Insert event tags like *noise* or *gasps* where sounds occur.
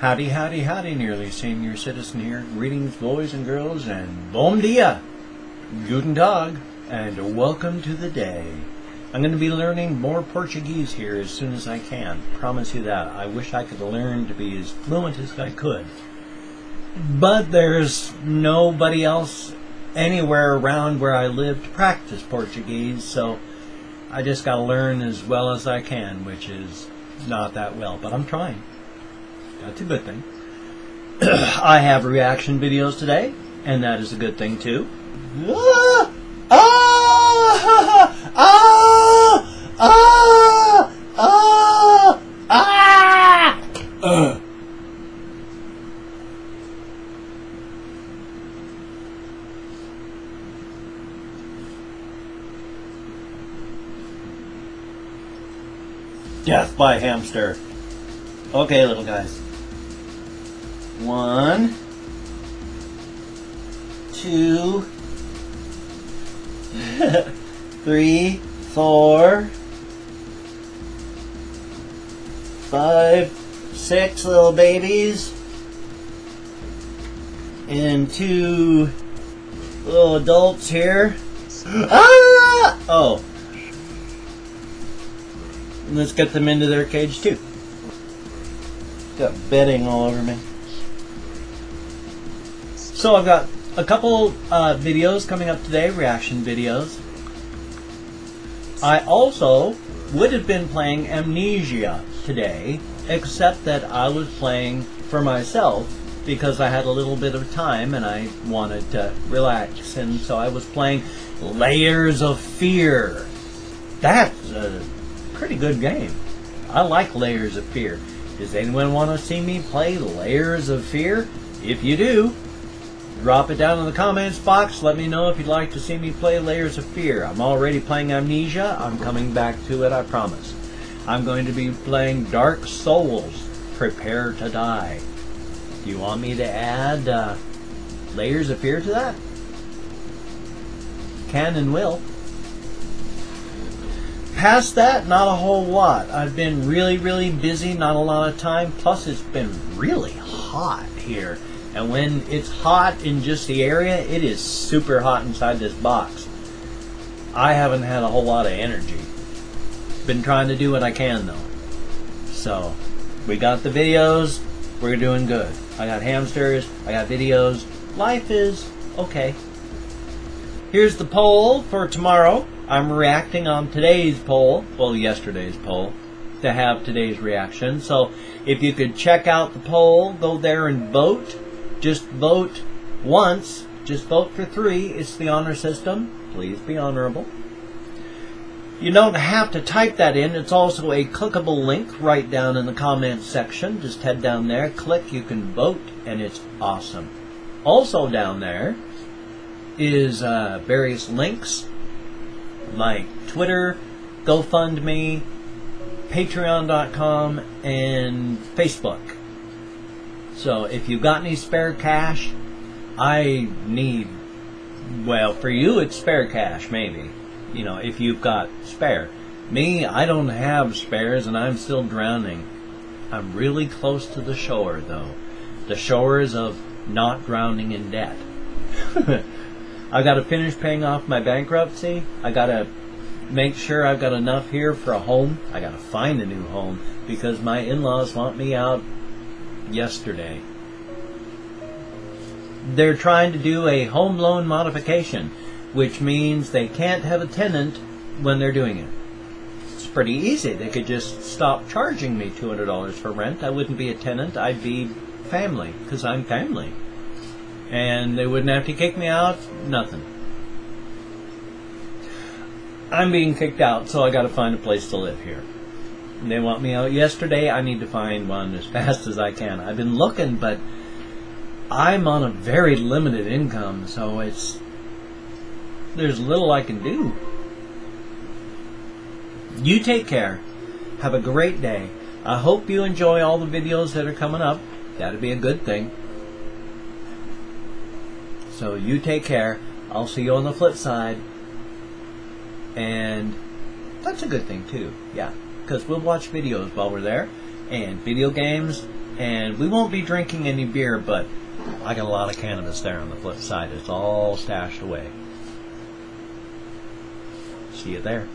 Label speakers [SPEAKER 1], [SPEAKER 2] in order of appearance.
[SPEAKER 1] Howdy, howdy, howdy, nearly senior citizen here. Greetings, boys and girls, and bom dia, guten tag, and welcome to the day. I'm going to be learning more Portuguese here as soon as I can. Promise you that. I wish I could learn to be as fluent as I could. But there's nobody else anywhere around where I live to practice Portuguese, so I just got to learn as well as I can, which is not that well, but I'm trying. That's a good thing. *clears throat* I have reaction videos today, and that is a good thing too. Ah! Ah! Ah! Ah! Ah! Ah! Ugh. *clears throat* Death by hamster. Okay, little guys. One, two, *laughs* three, four, five, six little babies, and two little adults here. *gasps* Ah! Oh. Let's get them into their cage too. Got bedding all over me. So I've got a couple uh, videos coming up today, reaction videos. I also would have been playing Amnesia today, except that I was playing for myself because I had a little bit of time and I wanted to relax, and so I was playing Layers of Fear. That's a pretty good game. I like Layers of Fear. Does anyone want to see me play Layers of Fear? If you do, drop it down in the comments box. Let me know if you'd like to see me play Layers of Fear. I'm already playing Amnesia. I'm coming back to it, I promise. I'm going to be playing Dark Souls. Prepare to Die. Do you want me to add uh, Layers of Fear to that? Can and will. Past that, not a whole lot. I've been really, really busy, not a lot of time. Plus, it's been really hot here. And when it's hot in just the area, it is super hot inside this box. I haven't had a whole lot of energy. Been trying to do what I can, though. So, we got the videos. We're doing good. I got hamsters. I got videos. Life is okay. Here's the poll for tomorrow. I'm reacting on today's poll, well, yesterday's poll, to have today's reaction. So if you could check out the poll, go there and vote. Just vote once. Just vote for three. It's the honor system. Please be honorable. You don't have to type that in. It's also a clickable link right down in the comments section. Just head down there, click, you can vote, and it's awesome. Also down there is uh, various links like Twitter, GoFundMe, Patreon.com, and Facebook. So if you've got any spare cash, I need, well, for you it's spare cash, maybe. You know, if you've got spare. Me, I don't have spares and I'm still drowning. I'm really close to the shore, though. The shores of not drowning in debt. I've got to finish paying off my bankruptcy. I got to make sure I've got enough here for a home. I got to find a new home because my in-laws want me out yesterday. They're trying to do a home loan modification, which means they can't have a tenant when they're doing it. It's pretty easy. They could just stop charging me $200 for rent. I wouldn't be a tenant. I'd be family because I'm family and they wouldn't have to kick me out. Nothing. I'm being kicked out, so I got to find a place to live here. They want me out yesterday. I need to find one as fast as I can. I've been looking, but I'm on a very limited income, so it's there's little I can do. You take care. Have a great day. I hope you enjoy all the videos that are coming up. That'd be a good thing. So you take care. I'll see you on the flip side. And that's a good thing too. Yeah. Because we'll watch videos while we're there. And video games and we won't be drinking any beer, but I got a lot of cannabis there on the flip side. It's all stashed away. See you there.